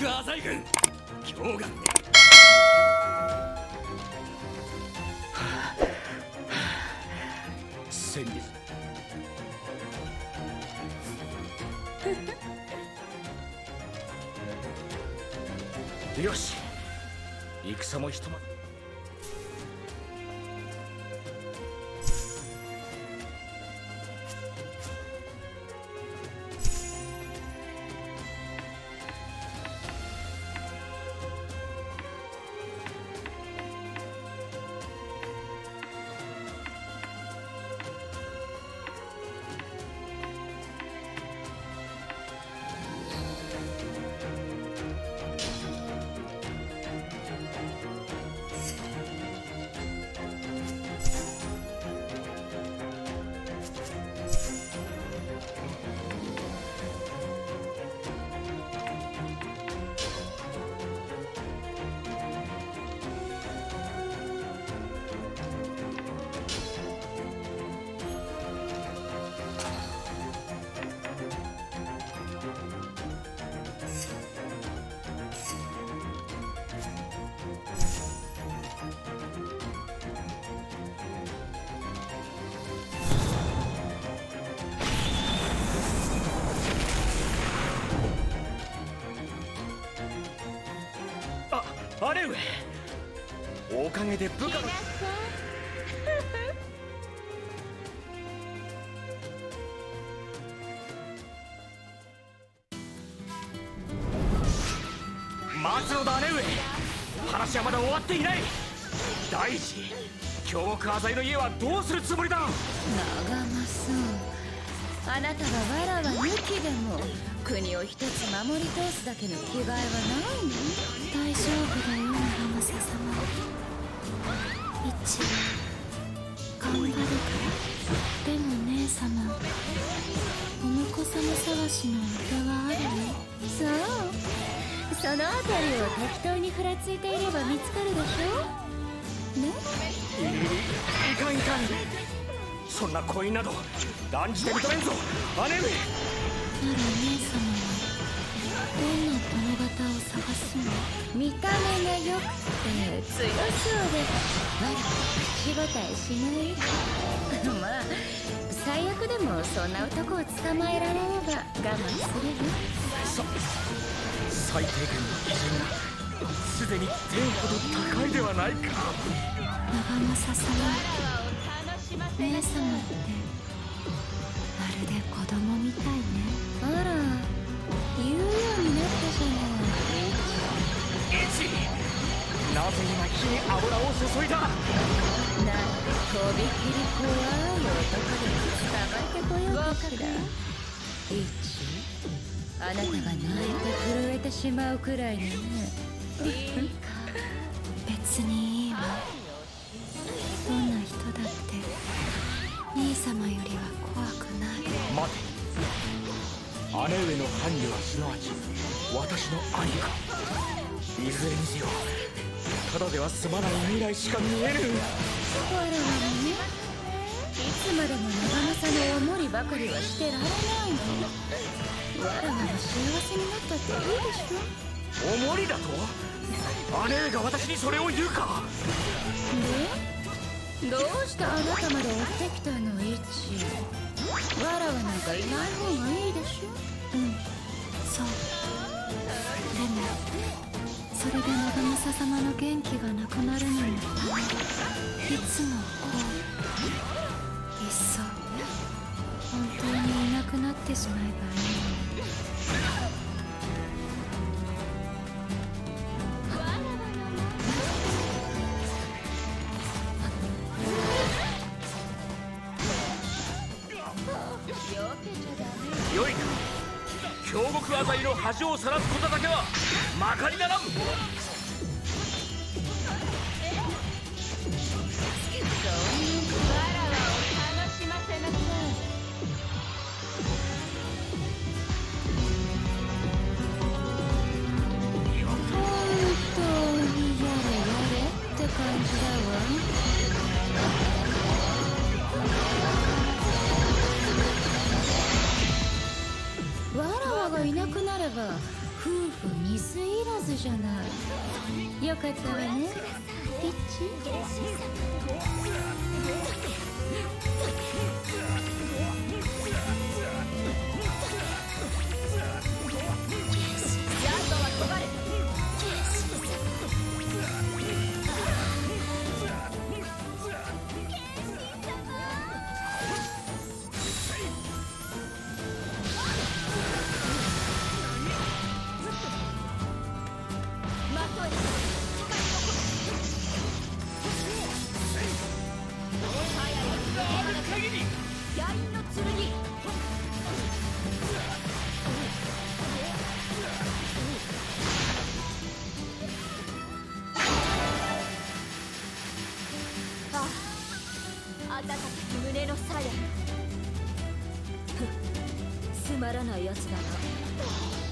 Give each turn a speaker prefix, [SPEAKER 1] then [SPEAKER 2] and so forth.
[SPEAKER 1] 国浅井軍。京岩戦慄 よし。戦もひとまあ姉上おかげで部下が松野だ姉上。話はまだ終わっていない。第一京極浅井の家はどうするつもりだ。
[SPEAKER 2] 長政。あなたがわらわ抜き。守り通すだけの気概はないの大丈夫だよ長政様一頑張るからでも姉様お婿様探しのお手はあるのそう。そのあたりを適当にふらついていれば見つかるでしょね
[SPEAKER 1] いかんいかんそんなコインなど断じて認めんぞ姉上
[SPEAKER 2] なら姉様た目が良くて強そうでわら口答えしないまあ最悪でもそんな男を捕まえられれば我慢するよ
[SPEAKER 1] さ最低限の基準がすでに天ほど高いではないか
[SPEAKER 2] 長政様姉様ってまるで子供みたいねあら
[SPEAKER 1] ぜ今火に油を注いだ。
[SPEAKER 2] なんとびきり怖い男で捕まえてこようかしら一あなたが泣いて震えてしまうくらいのね別にいいわどんな人だって兄様よりは怖くない
[SPEAKER 1] 待て姉上の伴侶はすなわち私の兄か。いずれにせよただでは済まない未来しか見える
[SPEAKER 2] 我らはねいつまでも長政のおもりばかりはしてられないの。わらわも幸せになったっていいでしょ
[SPEAKER 1] おもりだと姉が私にそれを言うか
[SPEAKER 2] でどうしてあなたまで追ってきたのイチわらわなんかいない方がいいでしょ。うん。それで長政様の元気がなくなるのもいつもこういっそ本当にいなくなってしまえばいいのに
[SPEAKER 1] よ。いか京極浅井の恥をさらすことだけはまかりならん。
[SPEAKER 2] れば夫婦水いらずじゃない。よかったわね。ピッチ。
[SPEAKER 3] 温かき胸の鞘ふっ。つまらないやつだな。